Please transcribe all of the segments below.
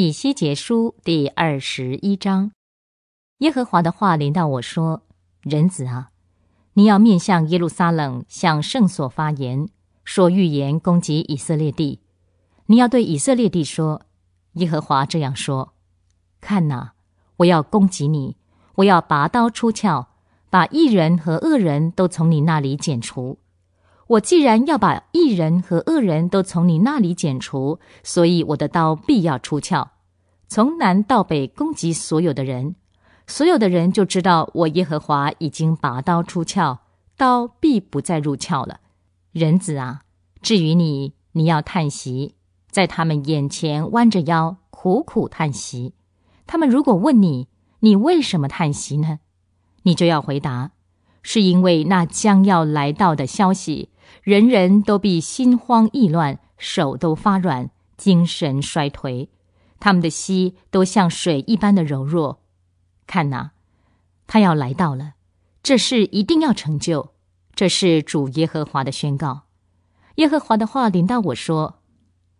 以西结书第二十一章，耶和华的话临到我说：“人子啊，你要面向耶路撒冷，向圣所发言，说预言攻击以色列地。你要对以色列地说：耶和华这样说：看哪，我要攻击你，我要拔刀出鞘，把异人和恶人都从你那里剪除。”我既然要把异人和恶人都从你那里剪除，所以我的刀必要出鞘，从南到北攻击所有的人。所有的人就知道我耶和华已经拔刀出鞘，刀必不再入鞘了。人子啊，至于你，你要叹息，在他们眼前弯着腰苦苦叹息。他们如果问你，你为什么叹息呢？你就要回答。是因为那将要来到的消息，人人都必心慌意乱，手都发软，精神衰颓，他们的膝都像水一般的柔弱。看哪，他要来到了，这事一定要成就。这是主耶和华的宣告。耶和华的话临到我说：“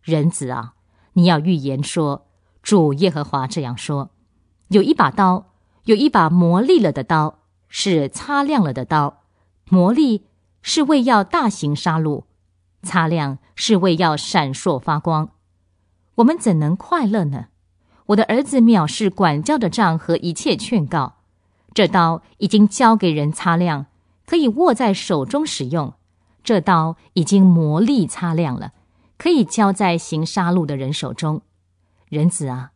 人子啊，你要预言说，主耶和华这样说：有一把刀，有一把磨利了的刀。”是擦亮了的刀，磨砺是为要大型杀戮，擦亮是为要闪烁发光。我们怎能快乐呢？我的儿子藐视管教的杖和一切劝告。这刀已经交给人擦亮，可以握在手中使用。这刀已经磨砺擦亮了，可以交在行杀戮的人手中。人子啊，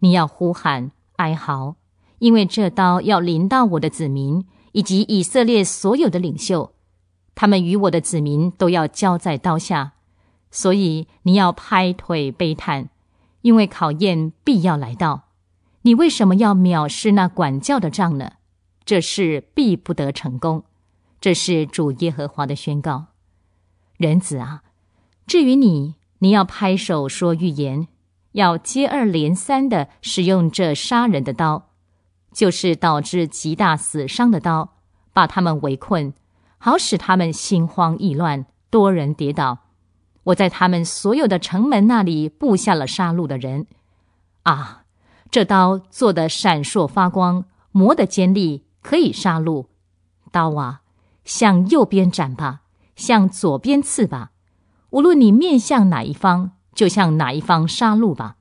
你要呼喊哀嚎。因为这刀要临到我的子民以及以色列所有的领袖，他们与我的子民都要交在刀下，所以你要拍腿悲叹，因为考验必要来到。你为什么要藐视那管教的杖呢？这事必不得成功。这是主耶和华的宣告。人子啊，至于你，你要拍手说预言，要接二连三的使用这杀人的刀。就是导致极大死伤的刀，把他们围困，好使他们心慌意乱，多人跌倒。我在他们所有的城门那里布下了杀戮的人。啊，这刀做的闪烁发光，磨的尖利，可以杀戮。刀啊，向右边斩吧，向左边刺吧。无论你面向哪一方，就向哪一方杀戮吧。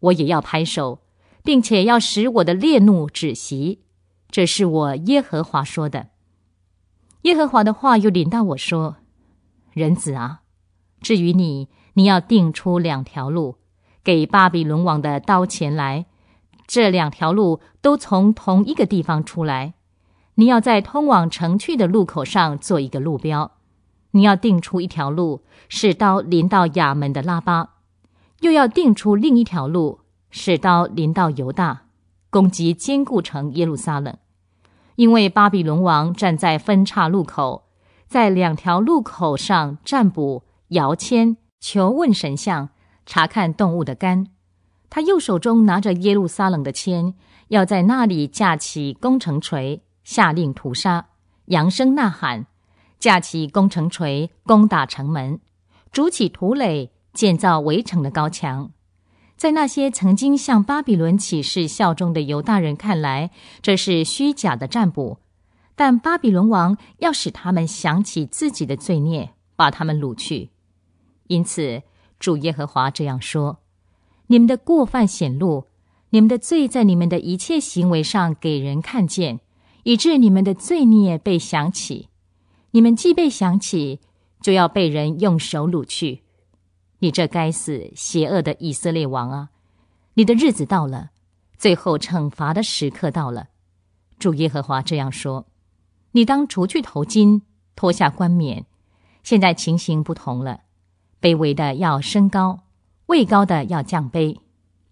我也要拍手。并且要使我的烈怒止息，这是我耶和华说的。耶和华的话又领到我说：“人子啊，至于你，你要定出两条路，给巴比伦王的刀前来。这两条路都从同一个地方出来。你要在通往城去的路口上做一个路标。你要定出一条路，使刀临到亚门的拉巴；又要定出另一条路。”使刀临到犹大，攻击坚固城耶路撒冷，因为巴比伦王站在分岔路口，在两条路口上占卜、摇签、求问神像、查看动物的肝。他右手中拿着耶路撒冷的签，要在那里架起攻城锤，下令屠杀，扬声呐喊，架起攻城锤攻打城门，筑起土垒，建造围城的高墙。在那些曾经向巴比伦起誓效忠的犹大人看来，这是虚假的占卜。但巴比伦王要使他们想起自己的罪孽，把他们掳去。因此，主耶和华这样说：“你们的过犯显露，你们的罪在你们的一切行为上给人看见，以致你们的罪孽被想起。你们既被想起，就要被人用手掳去。”你这该死、邪恶的以色列王啊！你的日子到了，最后惩罚的时刻到了。主耶和华这样说：你当除去头巾，脱下冠冕。现在情形不同了，卑微的要升高，位高的要降卑。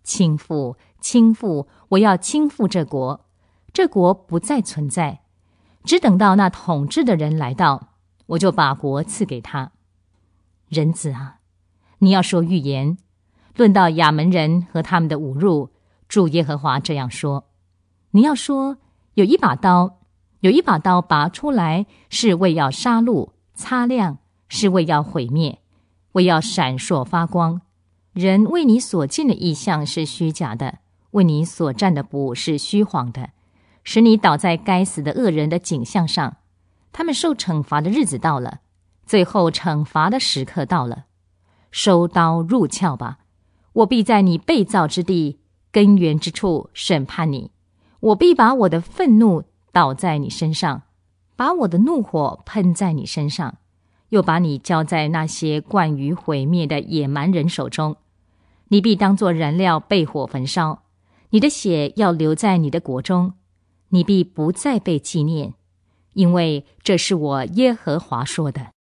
倾覆，倾覆！我要倾覆这国，这国不再存在，只等到那统治的人来到，我就把国赐给他。人子啊！你要说预言，论到亚门人和他们的侮辱，主耶和华这样说：你要说有一把刀，有一把刀拔出来，是为要杀戮、擦亮，是为要毁灭，为要闪烁发光。人为你所见的异象是虚假的，为你所占的卜是虚谎的，使你倒在该死的恶人的景象上。他们受惩罚的日子到了，最后惩罚的时刻到了，收刀入鞘吧！我必在你被造之地根源之处审判你，我必把我的愤怒倒在你身上，把我的怒火喷在你身上。又把你交在那些惯于毁灭的野蛮人手中，你必当作燃料被火焚烧，你的血要留在你的国中，你必不再被纪念，因为这是我耶和华说的。